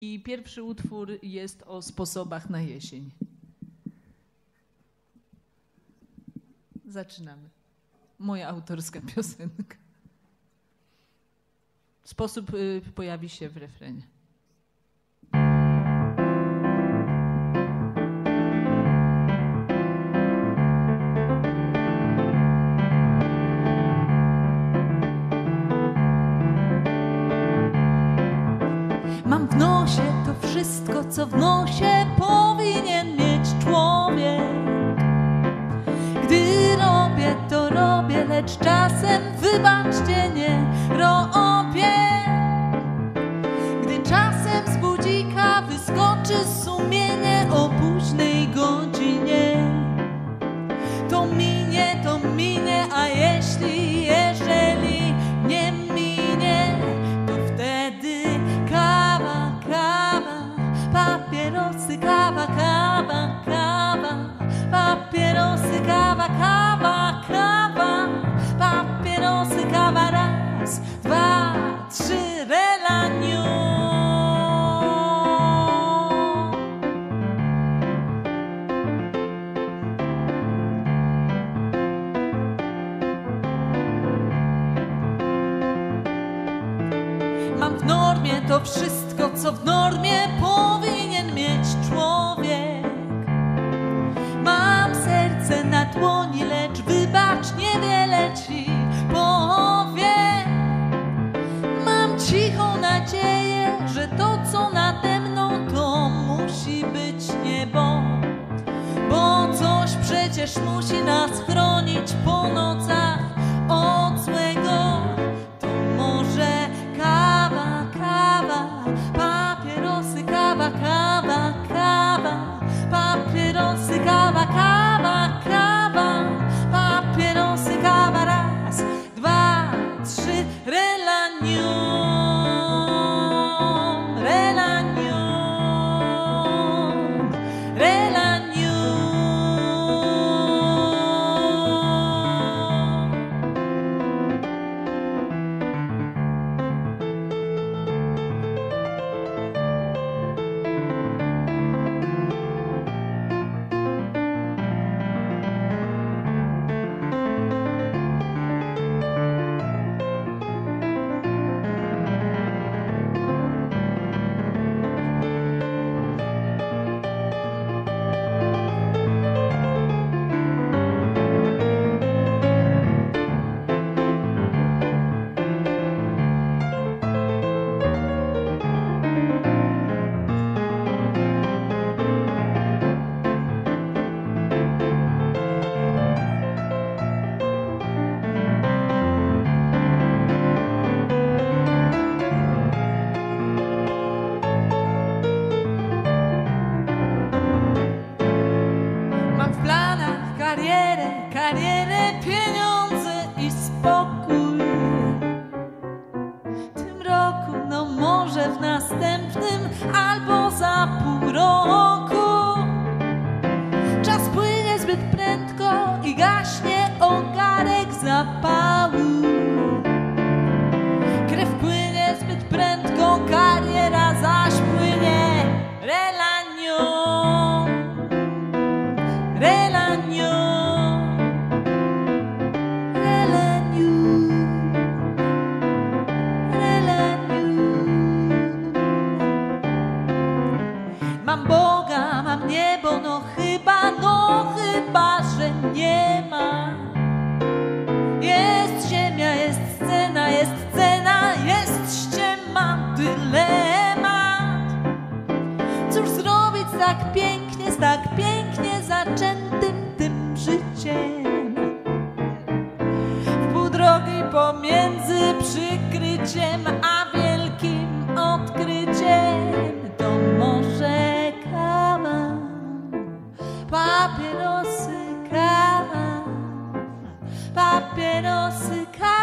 I pierwszy utwór jest o sposobach na jesień. Zaczynamy. Moja autorska piosenka. Sposób y, pojawi się w refrenie. Nosie to wszystko, co w nosie powinien mieć człowiek. Gdy robię, to robię, lecz czasem wybaczcie nie robię. To wszystko, co w normie powinien mieć człowiek. Mam serce na dłoni, lecz wybacz, niewiele ci powiem. Mam cichą nadzieję, że to, co nade mną, to musi być niebo. Bo coś przecież musi nas chronić po Cóż zrobić z tak pięknie, z tak pięknie zaczętym tym życiem? W pół drogi pomiędzy przykryciem a wielkim odkryciem to może kawa, papierosy, kawa, papierosy, kawa,